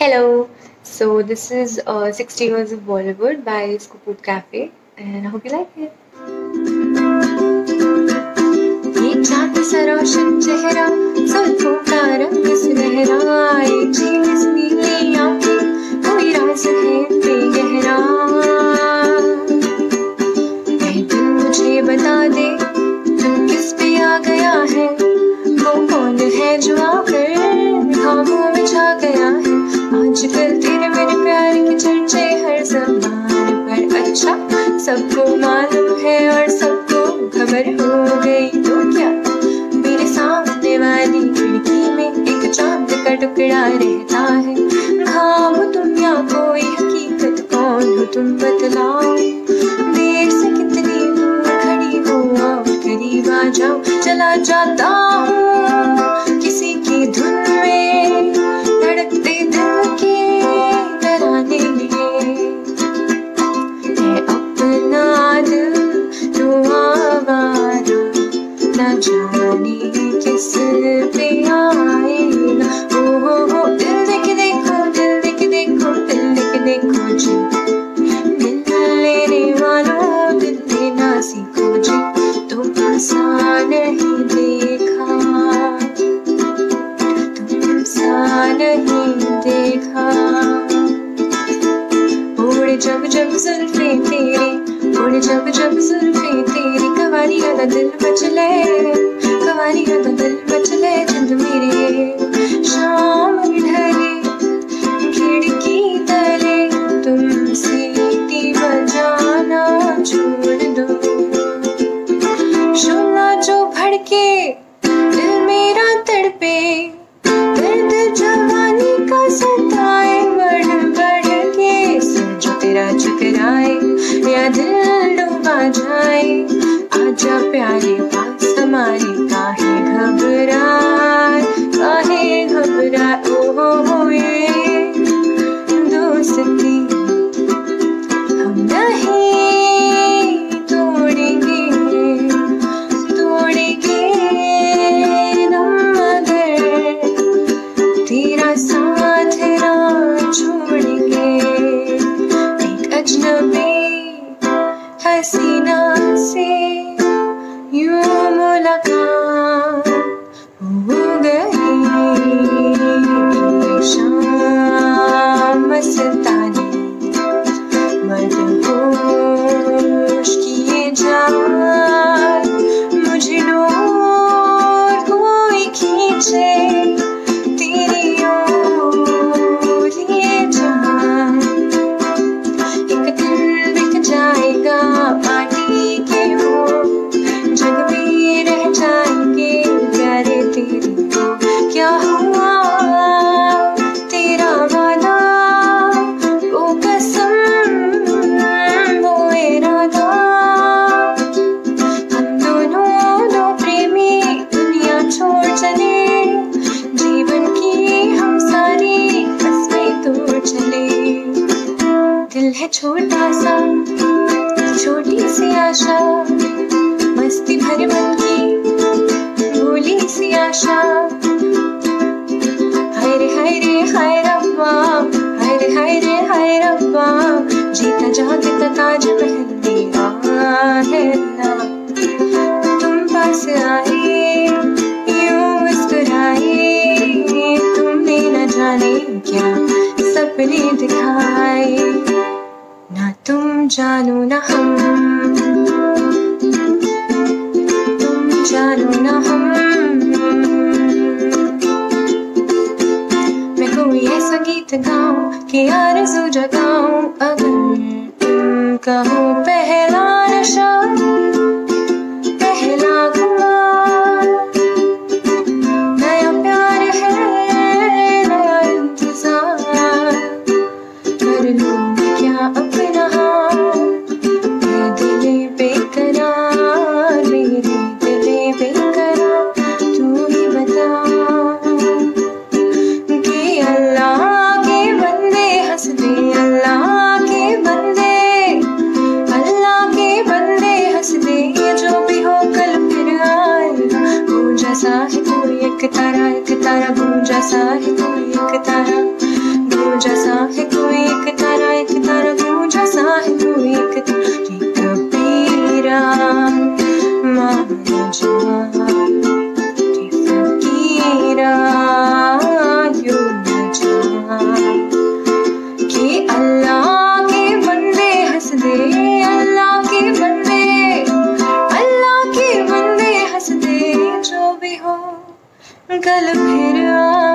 Hello. So this is uh, 60 Years of Bollywood by Scoopwood Cafe, and I hope you like it. ये चांद सा रोशन चेहरा जुल्फों का रंग सुनहरा टुकड़ा रहता है। खाम तुम या कोई हकीकत कौन हो? तुम बतलाओ। देर से कितनी दूर खड़ी हो? आओ करीब आ जाओ। चला जाता हूँ। किसी की धुन जब जब जुल्फे तेरी उड़ जब जब जुल्फे तेरी कवारी अदा दिल मचले कवारी अदा दिल मचले जिंद मेरे। शाम ढले, खिड़की तले, तुम सीटी बजाना छोड़ दो। जो भड़के या दिल डूबा जाए। आजा प्यारे पास हमारे काहे घबराए काहे घबराए ओ हो हो। sinansi yumulakan ugahi sham masitani madhush kiche चले। दिल है छोटा सा, छोटी सी आशा। मस्ती भरे मन की, भोली सी आशा। हाय रे हाय रे, हाय रब्बा, हाय रे हाय रे, हाय रब्बा। जीता जागता ताज महल है अल्लाह तुम पास आए, यूँ मुस्कुराए, तुमने न जाने क्या सपने दिखाए ना तुम जानो ना हम। तुम जानो ना हम। मैं कोई ऐसा गीत गाऊं कि आरज़ू जगाऊं, अगर तुम कहो पहला नशा। सा है कोई एक तारा तारा जैसा कोई एक तारा एक तारा तू जैसा है कोई एक तारा कबीरा कि बंदे हंस दे अल्लाह के बंदे अल्लाह के बंदे हंस दे जो भी हो कल फिर आए